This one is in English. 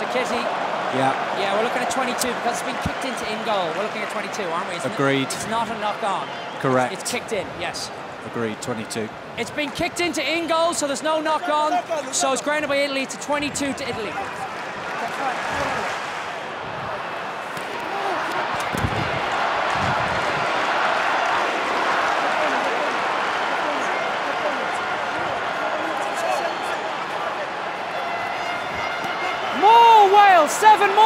So Kitty, Yeah, yeah, we're looking at 22 because it's been kicked into in goal. We're looking at 22, aren't we? It's Agreed. it's not a knock on. correct. It's kicked in, yes. Agreed, 22. It's been kicked into in goal, so there's no knock on. So it's grounded by Italy to 22 to Italy. More Wales, seven more.